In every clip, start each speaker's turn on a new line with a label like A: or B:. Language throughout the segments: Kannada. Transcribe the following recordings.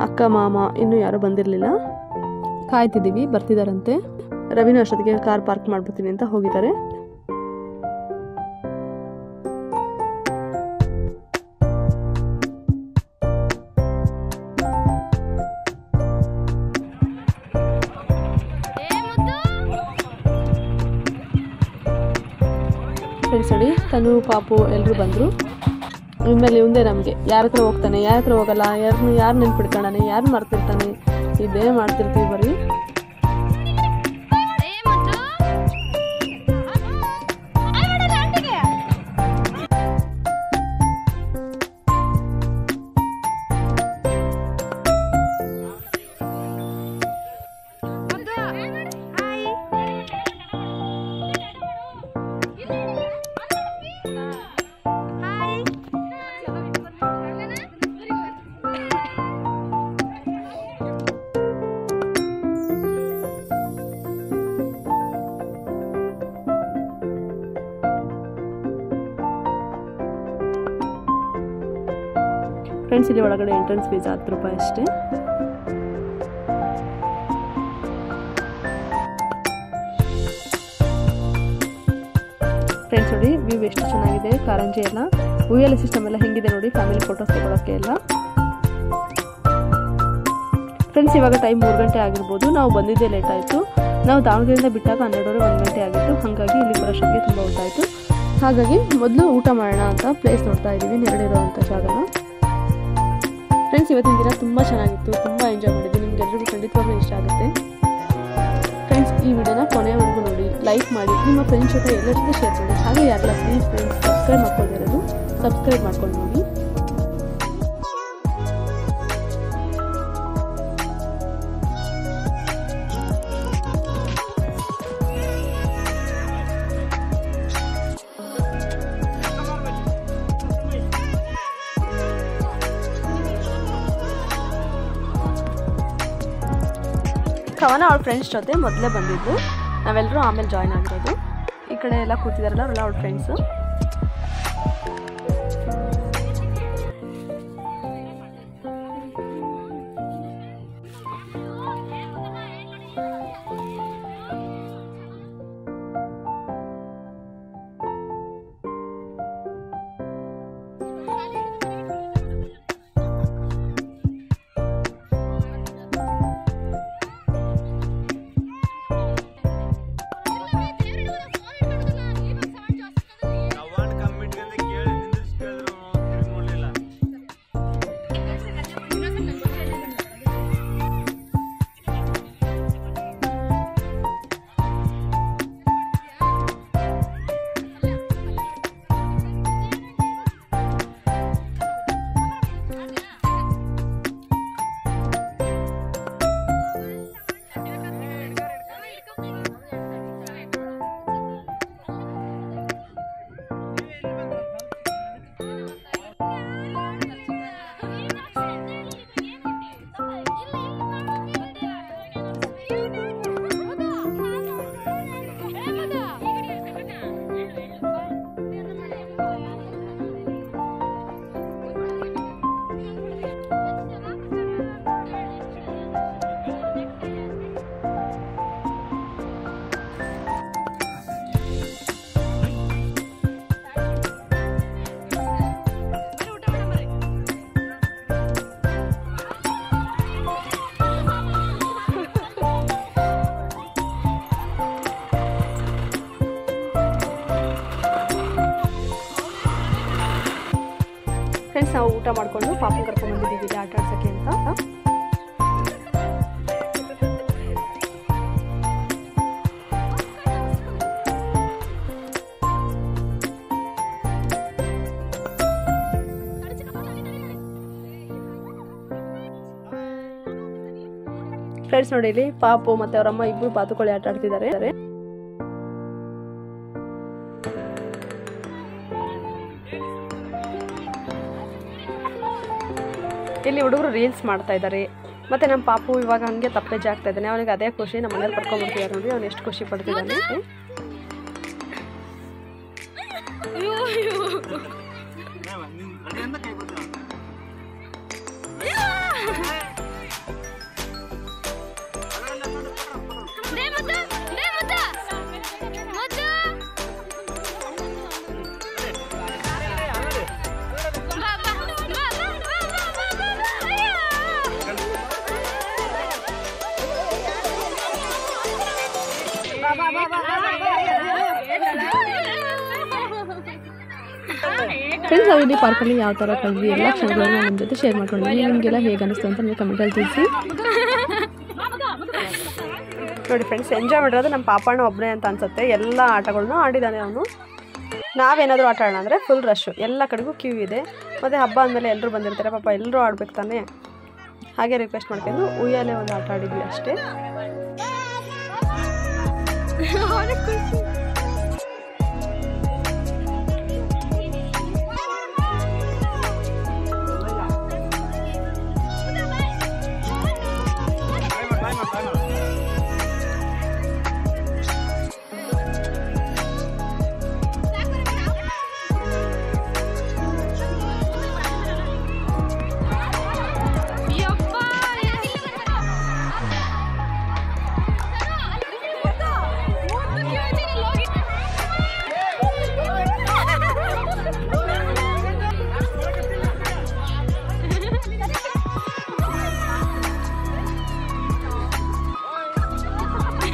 A: ಅಕ್ಕ ಮಾಮ ಇನ್ನು ಯಾರು ಬಂದಿರಲಿಲ್ಲ? ಕಾಯ್ತಿದ್ದೀವಿ ಬರ್ತಿದಾರಂತೆ. ರವಿನೂ ಅಷ್ಟೊತ್ತಿಗೆ ಕಾರ್ ಪಾರ್ಕ್ ಮಾಡ್ಬಿಡ್ತೀನಿ ಅಂತ ಹೋಗಿದ್ದಾರೆ. ನೋಡಿ ತನು ಪಾಪು ಎಲ್ಲರೂ ಬಂದರು. ಇನ್ಮೇಲೆ ಇವಂದೇ ನಮಗೆ. ಯಾರ ಹತ್ರ ಹೋಗ್ತಾನೆ, ಯಾರ ಹತ್ರ ಹೋಗಲ್ಲ ಯಾರನ್ನ ಯಾರು ನೆನ್ಪಿಡ್ಕೊಂಡಾನೆ ಯಾರು ಮರ್ತಿರ್ತಾನೆ, ಇದೇ ಮಾಡ್ತಿರ್ತೀವಿ ಬರೀ. ಫ್ರೆಂಡ್ಸ್ ಇಲ್ಲಿ ಒಳಗಡೆ ಎಂಟ್ರೆನ್ಸ್ ಫೀಸ್ ಹತ್ತು ರೂಪಾಯಿ ಅಷ್ಟೇ. ಫ್ರೆಂಡ್ಸ್ ನೋಡಿ ವ್ಯೂ ಎಷ್ಟು ಚೆನ್ನಾಗಿದೆ ಕಾರಂಜಿ ಎಲ್ಲ ಉಯ್ಯಾಲೆ ಸಿಸ್ಟಮ್ ಎಲ್ಲ ಹೆಂಗಿದೆ ನೋಡಿ ಫ್ಯಾಮಿಲಿ ಫೋಟೋಸ್ ತಗೊಳಕ್ಕೆ ಎಲ್ಲ. ಫ್ರೆಂಡ್ಸ್ ಇವಾಗ ಟೈಮ್ ಮೂರು ಗಂಟೆ ಆಗಿರ್ಬೋದು. ನಾವು ಬಂದಿದ್ದೇ ಲೇಟ್ ಆಯಿತು. ನಾವು ದಾವಣಗೆರೆಯಿಂದ ಬಿಟ್ಟಾಗ ಹನ್ನೆರಡುವರೆ, ಒಂದು ಗಂಟೆ ಆಗಿತ್ತು. ಹಾಗಾಗಿ ಇಲ್ಲಿ ಬರೋಷ್ಟೊತ್ತಿಗೆ ತುಂಬ ಊಟ ಆಯಿತು ಹಾಗಾಗಿ ಮೊದಲು ಊಟ ಮಾಡೋಣ ಅಂತ ಪ್ಲೇಸ್ ನೋಡ್ತಾ ಇದ್ದೀವಿ ನೆರಳಿರುವಂಥ ಜಾಗನ. ಫ್ರೆಂಡ್ಸ್ ಇವತ್ತಿನ ದಿನ ತುಂಬ ಚೆನ್ನಾಗಿತ್ತು, ತುಂಬ ಎಂಜಾಯ್ ಮಾಡಿದ್ವಿ. ನಿಮಗೆಲ್ಲರಿಗೂ ಖಂಡಿತವಾಗ್ಲೂ ಇಷ್ಟ ಆಗುತ್ತೆ. ಫ್ರೆಂಡ್ಸ್ ಈ ವಿಡಿಯೋನ ಕೊನೆಯವರೆಗೂ ನೋಡಿ ಲೈಕ್ ಮಾಡಿ, ನಿಮ್ಮ ಫ್ರೆಂಡ್ಸ್ ಜೊತೆ ಎಲ್ಲರ ಜೊತೆ ಶೇರ್ ಮಾಡಿ. ಹಾಗೆ ಯಾರೆಲ್ಲ ಪ್ಲೀಸ್ ಫ್ರೆಂಡ್ಸ್ ಸಬ್ಸ್ಕ್ರೈಬ್ ಮಾಡ್ಕೊಂಡಿರೋದು ಸಬ್ಸ್ಕ್ರೈಬ್ ಮಾಡ್ಕೊಂಡು ನೋಡಿ. ಕವನ ಅವಳ ಫ್ರೆಂಡ್ಸ್ ಜೊತೆ ಮೊದಲೇ ಬಂದಿದ್ದು. ನಾವೆಲ್ಲರೂ ಆಮೇಲೆ ಜಾಯ್ನ್ ಆಗಿರೋದು. ಈ ಕಡೆ ಎಲ್ಲ ಕೂತಿದಾರಲ್ಲ, ಅವರೆಲ್ಲ ಅವಳ ಫ್ರೆಂಡ್ಸು ಫ್ರೆಂಡ್ಸ್ ನಾವು ಊಟ ಮಾಡಿಕೊಂಡು ಪಾಪು ಕರ್ಕೊಂಡು ಬಂದಿದ್ದೀವಿ. ಆಟ ಆಡ್ಸೋಕ್ಕೆ ಅಂತ. ಫ್ರೆಂಡ್ಸ್ ನೋಡಿ, ಇಲ್ಲಿ ಪಾಪು ಮತ್ತೆ ಅವರಮ್ಮ ಇಬ್ಬರು ಬಾತುಕೋಳಿ ಆಟ ಆಡ್ತಿದ್ದಾರೆ. ಇಲ್ಲಿ ಹುಡುಗರು ರೀಲ್ಸ್ ಮಾಡ್ತಾ ಇದ್ದಾರೆ ಮತ್ತೆ ನಮ್ಮ ಪಾಪು ಇವಾಗ ಹಂಗೆ ತಪ್ಪೆ ಆಗ್ತಾ ಇದ್ದಾನೆ ಅವನಿಗೆ ಅದೇ ಖುಷಿ ನಮ್ಮ ಮನೇಲಿ ಕರ್ಕೊಂಡ್ಬಿಡ್ತೀವಿ ನೋಡಿ, ಅವ್ನು ಎಷ್ಟು ಖುಷಿ ಪಡ್ತಿದ್ದಾನೆ ಫ್ರೆಂಡ್ಸ್ ನಾವು ಇಲ್ಲಿ ಪಾರ್ಕಲ್ಲಿ ಯಾವ ಥರ ಕಳೆದ್ವಿ ಎಲ್ಲ ಕ್ಷಣಗಳನ್ನ ನಿಮ್ಮ ಜೊತೆ ಶೇರ್ ಮಾಡ್ಕೊಂಡಿದ್ವಿ ನಿಮಗೆಲ್ಲ ಹೇಗೆ ಅನಿಸ್ತು ಅಂತ ನೀವು ಕಮೆಂಟಲ್ಲಿ ತಿಳಿಸಿ. ನೋಡಿ ಫ್ರೆಂಡ್ಸ್ ಎಂಜಾಯ್ ಮಾಡಿರೋದು ನಮ್ಮ ಪಾಪಣ್ಣ ಒಬ್ಬನೇ ಅಂತ ಅನ್ಸುತ್ತೆ. ಎಲ್ಲ ಆಟಗಳನ್ನೂ ಆಡಿದ್ದಾನೆ ಅವನು. ನಾವೇನಾದರೂ ಆಟ ಆಡೋಣ ಅಂದರೆ ಫುಲ್ ರಶ್ಶು ಎಲ್ಲ ಕಡೆಗೂ ಕ್ಯೂ ಇದೆ. ಮತ್ತು ಹಬ್ಬ ಅಂದಮೇಲೆ ಎಲ್ಲರೂ ಬಂದಿರ್ತಾರೆ. ಪಾಪ ಎಲ್ಲರೂ ಆಡ್ಬೇಕು ತಾನೆ. ಹಾಗೆ ರಿಕ್ವೆಸ್ಟ್ ಮಾಡ್ಕೊಂಡು ಉಯ್ಯಾಲೆ ಒಂದು ಆಟ ಆಡಿದ್ವಿ ಅಷ್ಟೇ.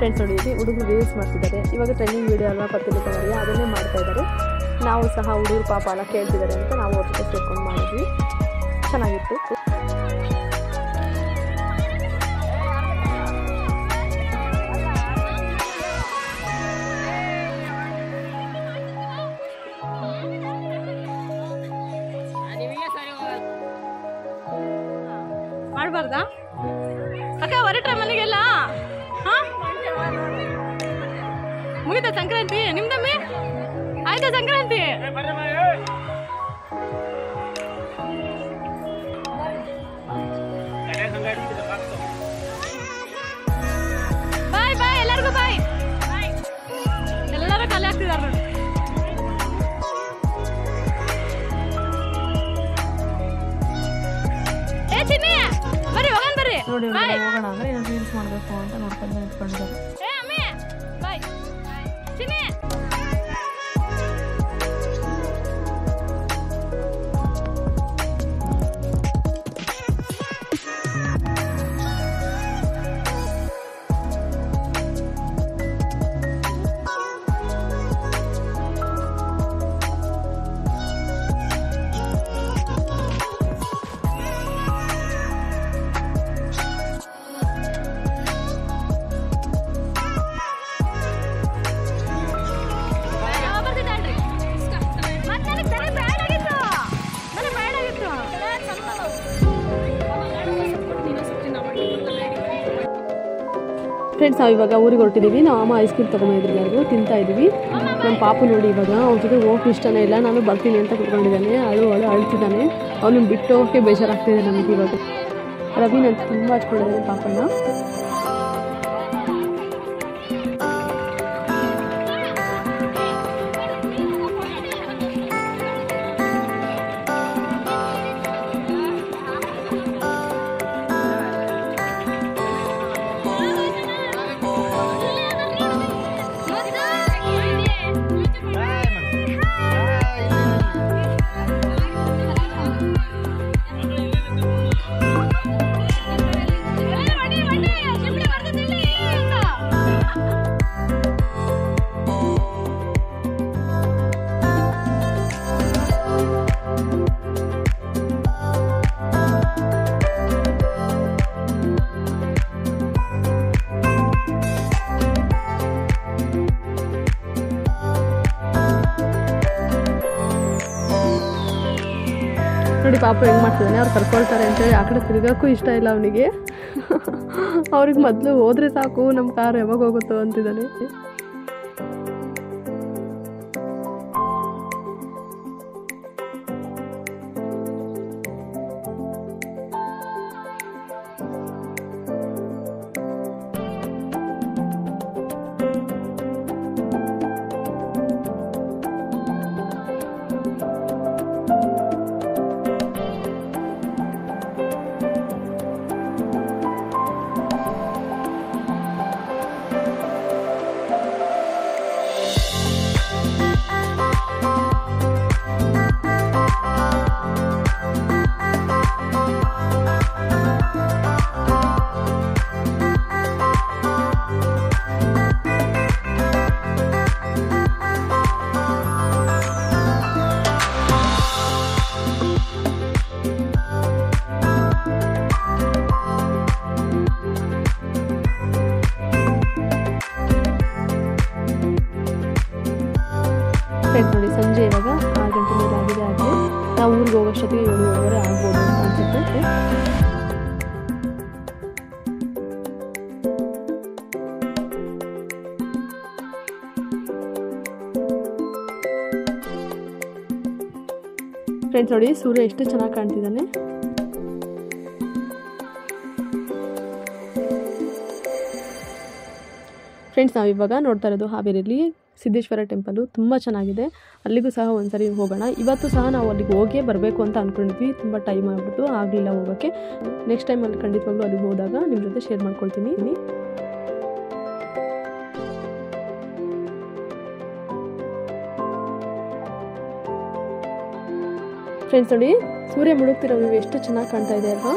A: ಫ್ರೆಂಡ್ಸ್ ನೋಡಿದ್ವಿ ಹುಡುಗರು ರೀಲ್ಸ್ ಮಾಡ್ತಿದ್ದಾರೆ. ಇವಾಗ ಟ್ರೆಂಡಿಂಗ್ ವೀಡಿಯೋ ಅಲ್ವಾ ಮರಿಯ ಅದನ್ನೇ ಮಾಡ್ತಾ ಇದ್ದಾರೆ. ನಾವು ಸಹ ಹುಡುಗರು ಪಾಪ ಎಲ್ಲ ಕೇಳ್ತಿದ್ದಾರೆ ಅಂತ ನಾವು ಅವ್ರ ಜೊತೆ ಸೇರ್ಕೊಂಡು ಮಾಡಿದ್ವಿ. ಚೆನ್ನಾಗಿತ್ತು.
B: ಮಾಡಬಾರ್ದಾ? ಅಕ್ಕ, ಹೊರಟ್ರ ಮನೆಗೆಲ್ಲ? ಮುಗಿತ ಸಂಕ್ರಾಂತಿ? ನಿಮ್ದಮ್ಮಿ? ಆಯ್ತಾ ಸಂಕ್ರಾಂತಿ? ನೋಡಿ ಹೋಗೋಣ
A: ಅಂದರೆ ಏನೋ ರೀಲ್ಸ್ ಮಾಡಬೇಕು ಅಂತ ನೋಡ್ಕೊಂಡು ನಿಂತ್ಕೊಂಡಿದ್ದಾರೆ. ಫ್ರೆಂಡ್ಸ್, ನಾವು ಇವಾಗ ಊರಿಗೆ ಹೊರಟಿದ್ದೀವಿ. ನಾವು ಅಮ್ಮ ಐಸ್ ಕ್ರೀಮ್ ತೊಗೊಂಡಿದ್ರು ತಿಂತಾ ಇದ್ದೀವಿ. ನಮ್ಮ ಪಾಪು ನೋಡಿ ಇವಾಗ, ಅವ್ನ ಜೊತೆ ಹೋಗಕ್ಕೆ ಇಷ್ಟನೇ ಇಲ್ಲ. ನಾನು ಬರ್ತೀನಿ ಅಂತ ಕುತ್ಕೊಂಡಿದ್ದಾನೆ. ಅಳು ಅಳು ಅಳ್ತಿದ್ದಾನೆ. ಅವನು ಬಿಟ್ಟು ಹೋಗೋಕ್ಕೆ ಬೇಜಾರಾಗ್ತಿದೆ ನಮಗೆ ಇವಾಗ. ರವಿ ತುಂಬ ಹಚ್ಕೊಂಡಿದ್ದಾನೆ ಪಾಪಣ್ಣ ನೋಡಿ ಪಾಪ ಹೆಂಗೆ ಮಾಡ್ತಿದ್ದಾನೆ, ಅವ್ರು ಕರ್ಕೊಳ್ತಾರೆ ಅಂತೇಳಿ ಆ ಕಡೆ ತಿರ್ಗೋಕ್ಕೂ ಇಷ್ಟ ಇಲ್ಲ ಅವನಿಗೆ. ಅವ್ರಿಗೆ ಮೊದಲು ಹೋದ್ರೆ ಸಾಕು ನಮ್ಮ ಕಾರ್ ಯಾವಾಗ ಹೋಗುತ್ತೋ ಅಂತಿದ್ದಾನೆ. ಫ್ರೆಂಡ್ಸ್ ನೋಡಿ, ಸೂರ್ಯ ಎಷ್ಟು ಚೆನ್ನಾಗಿ ಕಾಣ್ತಿದ್ದಾನೆ. ಫ್ರೆಂಡ್ಸ್ ನಾವಿವಾಗ ನೋಡ್ತಾ ಇರೋದು ಹಾವೇರಿಯಲ್ಲಿ ಸಿದ್ದೇಶ್ವರ ಟೆಂಪಲು ತುಂಬ ಚೆನ್ನಾಗಿದೆ. ಅಲ್ಲಿಗೂ ಸಹ ಒಂದ್ಸರಿ ಹೋಗೋಣ. ಇವತ್ತು ಸಹ ನಾವು ಅಲ್ಲಿಗೆ ಹೋಗೇ ಬರಬೇಕು ಅಂತ ಅಂದ್ಕೊಂಡಿದ್ವಿ ತುಂಬ ಟೈಮ್ ಆಗ್ಬಿಟ್ಟು ಆಗಲಿಲ್ಲ ಹೋಗೋಕ್ಕೆ ನೆಕ್ಸ್ಟ್ ಟೈಮ್ ಅಲ್ಲಿ ಖಂಡಿತವಾಗ್ಲೂ ಅಲ್ಲಿಗೆ ಹೋದಾಗ ನಿಮ್ಮ ಜೊತೆ ಶೇರ್ ಮಾಡ್ಕೊಳ್ತೀನಿ. ಫ್ರೆಂಡ್ಸ್ ನೋಡಿ ಸೂರ್ಯ ಮುಳುಗ್ತಿರೋ ಎಷ್ಟು ಚೆನ್ನಾಗಿ ಕಾಣ್ತಾ ಇದೆ ಅಲ್ವಾ?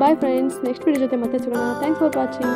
A: ಬಾಯ್ ಫ್ರೆಂಡ್ಸ್ ನೆಕ್ಸ್ಟ್ ವಿಡಿಯೋ ಜೊತೆ ಮತ್ತೆ ಸಿಗೋಣ. Thanks for watching